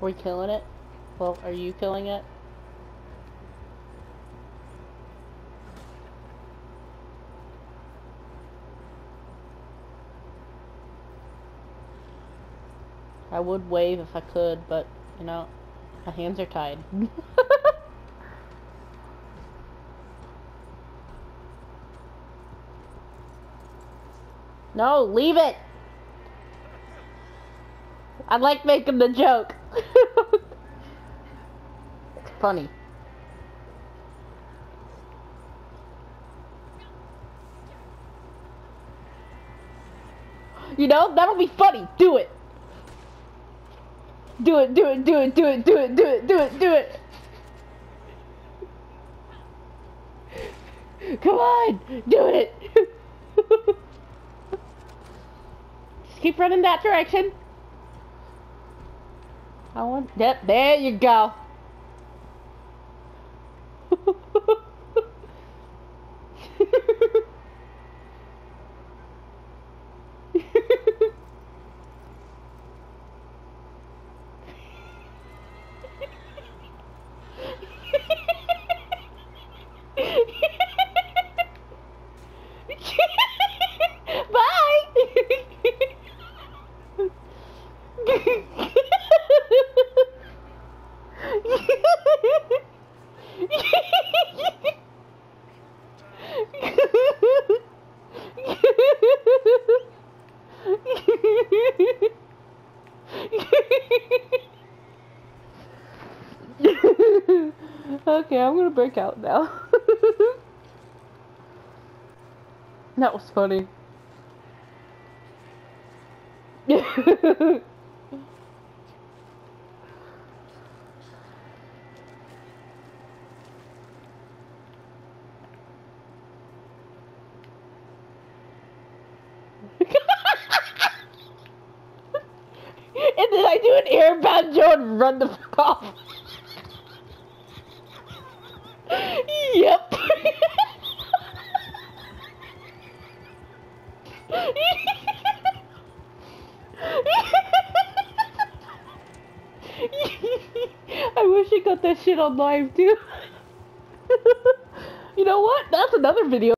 we killing it? Well, are you killing it? I would wave if I could, but, you know, my hands are tied. no, leave it! I like making the joke. It's funny. You know, that'll be funny. Do it. Do it, do it, do it, do it, do it, do it, do it, do it. Come on, do it. Just keep running that direction. I want, yep, there you go. okay, I'm gonna break out now. that was funny. and then I do an airband Joe and run the fuck off. I wish I got that shit on live too. you know what? That's another video.